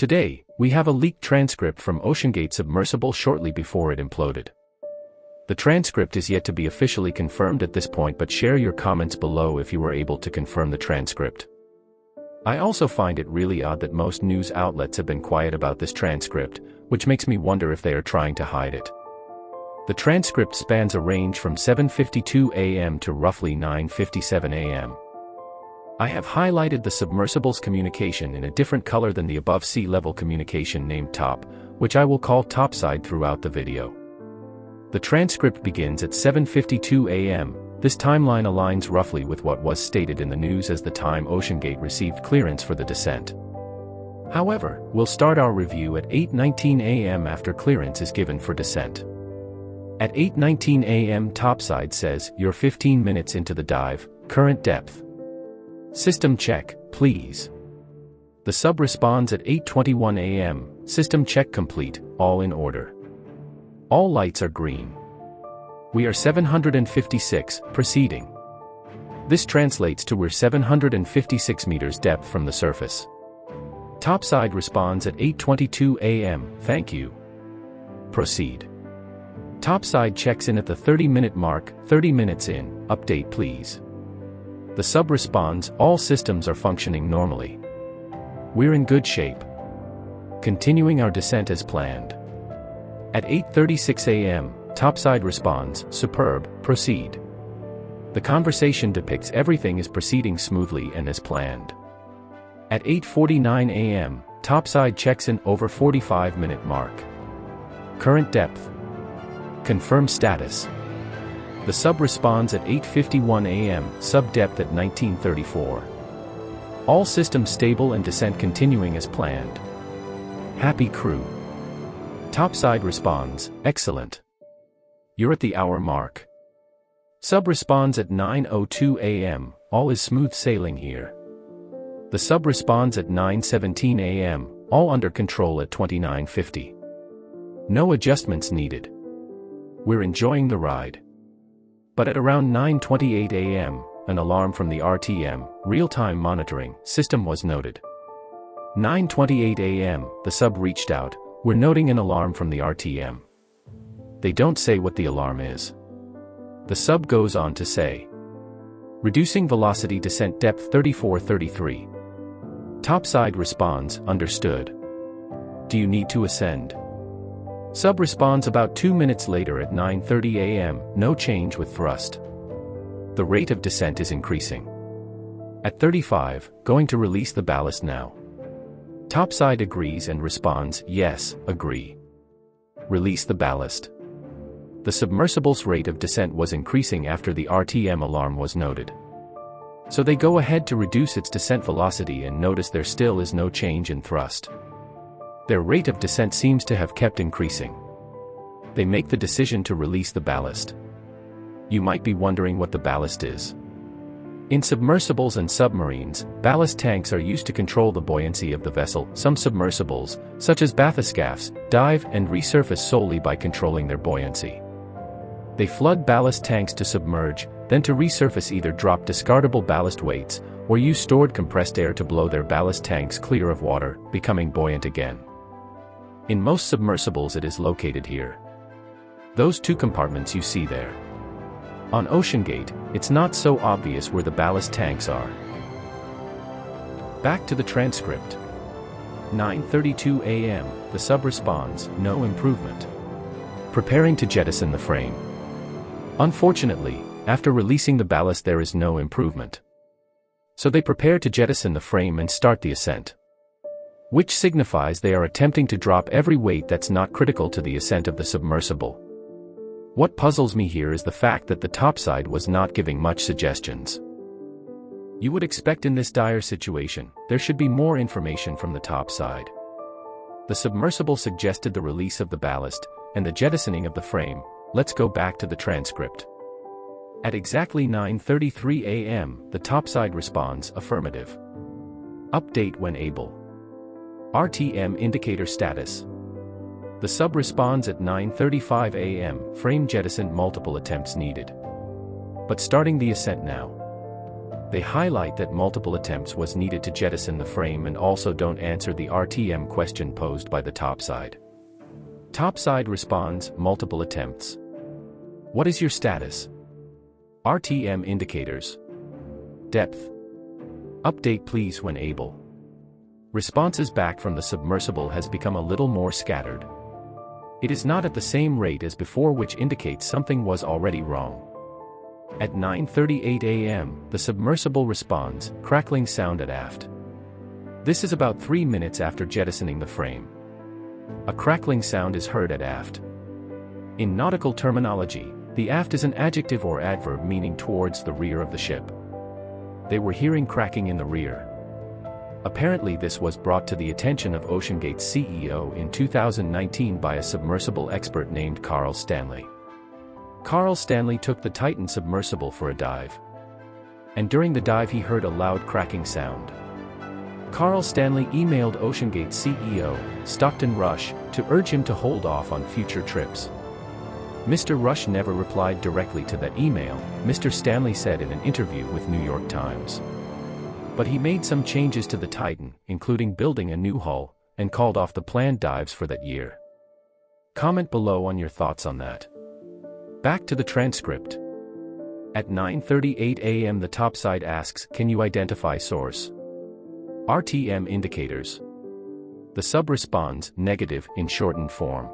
Today, we have a leaked transcript from OceanGate submersible shortly before it imploded. The transcript is yet to be officially confirmed at this point but share your comments below if you were able to confirm the transcript. I also find it really odd that most news outlets have been quiet about this transcript, which makes me wonder if they are trying to hide it. The transcript spans a range from 7.52 am to roughly 9.57 am. I have highlighted the submersible's communication in a different color than the above sea level communication named top, which I will call topside throughout the video. The transcript begins at 7.52 am, this timeline aligns roughly with what was stated in the news as the time OceanGate received clearance for the descent. However, we'll start our review at 8.19 am after clearance is given for descent. At 8.19 am topside says, you're 15 minutes into the dive, current depth. System check, please. The sub responds at 8.21 am, system check complete, all in order. All lights are green. We are 756, proceeding. This translates to we're 756 meters depth from the surface. Topside responds at 8.22 am, thank you. Proceed. Topside checks in at the 30-minute mark, 30 minutes in, update please. The sub responds, all systems are functioning normally. We're in good shape. Continuing our descent as planned. At 8.36 am, Topside responds, superb, proceed. The conversation depicts everything is proceeding smoothly and as planned. At 8.49 am, Topside checks in over 45 minute mark. Current depth. Confirm status. The sub responds at 8.51 am, sub depth at 1934. All systems stable and descent continuing as planned. Happy crew. Topside responds, excellent. You're at the hour mark. Sub responds at 9.02 am, all is smooth sailing here. The sub responds at 9.17 am, all under control at 29.50. No adjustments needed. We're enjoying the ride. But at around 9.28 am, an alarm from the RTM, real-time monitoring, system was noted. 9.28 am, the sub reached out, we're noting an alarm from the RTM. They don't say what the alarm is. The sub goes on to say. Reducing velocity descent depth 3433. Topside responds, understood. Do you need to ascend? Sub responds about 2 minutes later at 9.30 am, no change with thrust. The rate of descent is increasing. At 35, going to release the ballast now. Topside agrees and responds, yes, agree. Release the ballast. The submersible's rate of descent was increasing after the RTM alarm was noted. So they go ahead to reduce its descent velocity and notice there still is no change in thrust. Their rate of descent seems to have kept increasing. They make the decision to release the ballast. You might be wondering what the ballast is. In submersibles and submarines, ballast tanks are used to control the buoyancy of the vessel. Some submersibles, such as bathyscaphs, dive and resurface solely by controlling their buoyancy. They flood ballast tanks to submerge, then to resurface either drop discardable ballast weights, or use stored compressed air to blow their ballast tanks clear of water, becoming buoyant again. In most submersibles it is located here. Those two compartments you see there. On OceanGate, it's not so obvious where the ballast tanks are. Back to the transcript. 9.32 am, the sub responds, no improvement. Preparing to jettison the frame. Unfortunately, after releasing the ballast there is no improvement. So they prepare to jettison the frame and start the ascent. Which signifies they are attempting to drop every weight that's not critical to the ascent of the submersible. What puzzles me here is the fact that the topside was not giving much suggestions. You would expect in this dire situation, there should be more information from the topside. The submersible suggested the release of the ballast, and the jettisoning of the frame, Let's go back to the transcript. At exactly 9.33 am, the topside responds affirmative. Update when able. RTM indicator status. The sub responds at 9.35 am, frame jettison multiple attempts needed. But starting the ascent now. They highlight that multiple attempts was needed to jettison the frame and also don't answer the RTM question posed by the topside. Topside responds, multiple attempts. What is your status? RTM indicators. Depth. Update please when able. Responses back from the submersible has become a little more scattered. It is not at the same rate as before which indicates something was already wrong. At 9.38 am, the submersible responds, crackling sound at aft. This is about 3 minutes after jettisoning the frame. A crackling sound is heard at aft. In nautical terminology, the aft is an adjective or adverb meaning towards the rear of the ship. They were hearing cracking in the rear. Apparently this was brought to the attention of OceanGate's CEO in 2019 by a submersible expert named Karl Stanley. Karl Stanley took the Titan submersible for a dive. And during the dive he heard a loud cracking sound. Karl Stanley emailed OceanGate CEO, Stockton Rush, to urge him to hold off on future trips. Mr. Rush never replied directly to that email, Mr. Stanley said in an interview with New York Times. But he made some changes to the Titan, including building a new hull, and called off the planned dives for that year. Comment below on your thoughts on that. Back to the transcript. At 9.38 am the topside asks, can you identify source? RTM indicators. The sub responds, negative, in shortened form.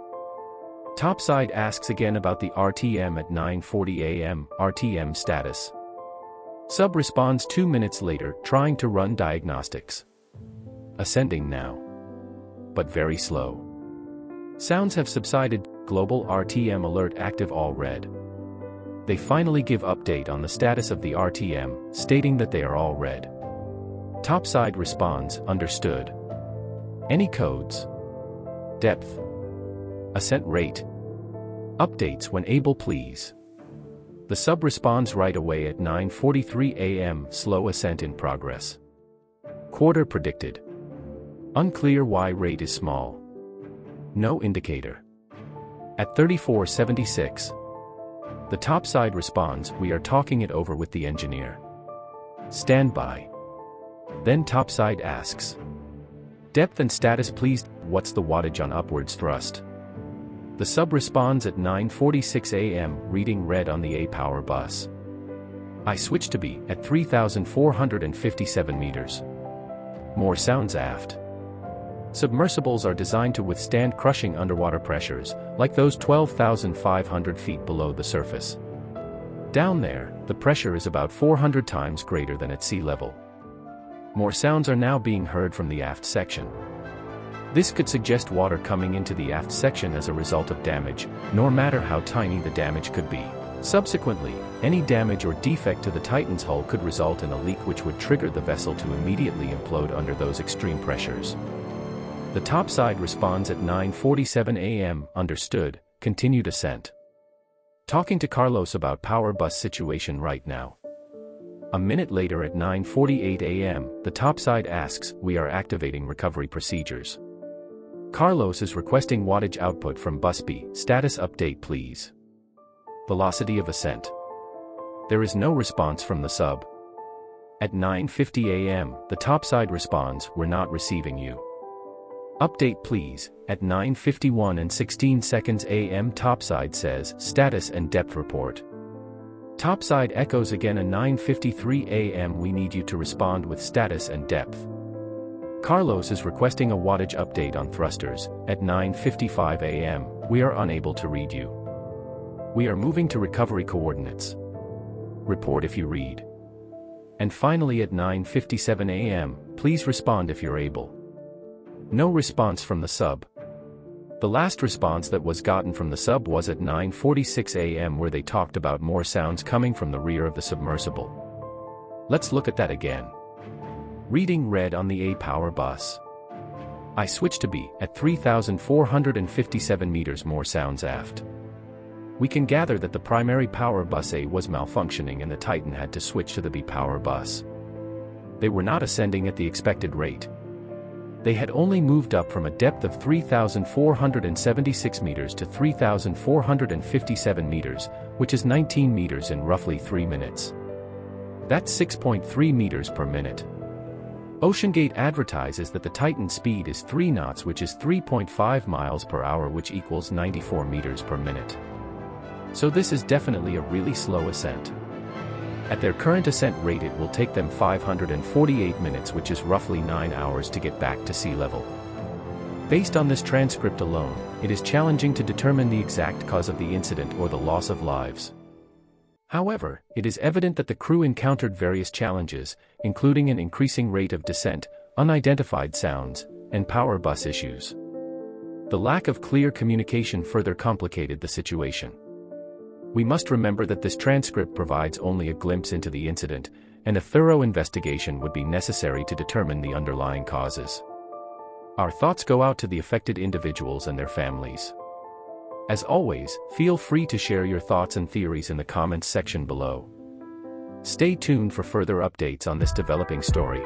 Topside asks again about the RTM at 9.40 am, RTM status. Sub responds two minutes later, trying to run diagnostics. Ascending now. But very slow. Sounds have subsided, global RTM alert active all red. They finally give update on the status of the RTM, stating that they are all red. Topside responds, understood. Any codes? Depth. Ascent rate. Updates when able please. The sub responds right away at 9.43 am, slow ascent in progress. Quarter predicted. Unclear why rate is small. No indicator. At 3476, the topside responds, we are talking it over with the engineer. Stand by. Then topside asks. Depth and status please, what's the wattage on upwards thrust? The sub responds at 9.46 am, reading red on the A-power bus. I switch to B, at 3,457 meters. More sounds aft. Submersibles are designed to withstand crushing underwater pressures, like those 12,500 feet below the surface. Down there, the pressure is about 400 times greater than at sea level. More sounds are now being heard from the aft section. This could suggest water coming into the aft section as a result of damage, no matter how tiny the damage could be. Subsequently, any damage or defect to the Titan's hull could result in a leak which would trigger the vessel to immediately implode under those extreme pressures. The topside responds at 9.47 am, understood, continued ascent. Talking to Carlos about power bus situation right now. A minute later at 9.48 am, the topside asks, we are activating recovery procedures. Carlos is requesting wattage output from bus B, status update please. Velocity of ascent. There is no response from the sub. At 9.50 am, the topside responds, we're not receiving you. Update please, at 9.51 and 16 seconds AM topside says, status and depth report. Topside echoes again at 9.53 AM we need you to respond with status and depth. Carlos is requesting a wattage update on thrusters, at 9.55 AM, we are unable to read you. We are moving to recovery coordinates. Report if you read. And finally at 9.57 AM, please respond if you're able. No response from the sub. The last response that was gotten from the sub was at 9.46 am where they talked about more sounds coming from the rear of the submersible. Let's look at that again. Reading red on the A-power bus. I switch to B, at 3,457 meters more sounds aft. We can gather that the primary power bus A was malfunctioning and the Titan had to switch to the B power bus. They were not ascending at the expected rate, they had only moved up from a depth of 3,476 meters to 3,457 meters, which is 19 meters in roughly 3 minutes. That's 6.3 meters per minute. OceanGate advertises that the Titan speed is 3 knots which is 3.5 miles per hour which equals 94 meters per minute. So this is definitely a really slow ascent. At their current ascent rate it will take them 548 minutes which is roughly 9 hours to get back to sea level. Based on this transcript alone, it is challenging to determine the exact cause of the incident or the loss of lives. However, it is evident that the crew encountered various challenges, including an increasing rate of descent, unidentified sounds, and power bus issues. The lack of clear communication further complicated the situation. We must remember that this transcript provides only a glimpse into the incident, and a thorough investigation would be necessary to determine the underlying causes. Our thoughts go out to the affected individuals and their families. As always, feel free to share your thoughts and theories in the comments section below. Stay tuned for further updates on this developing story.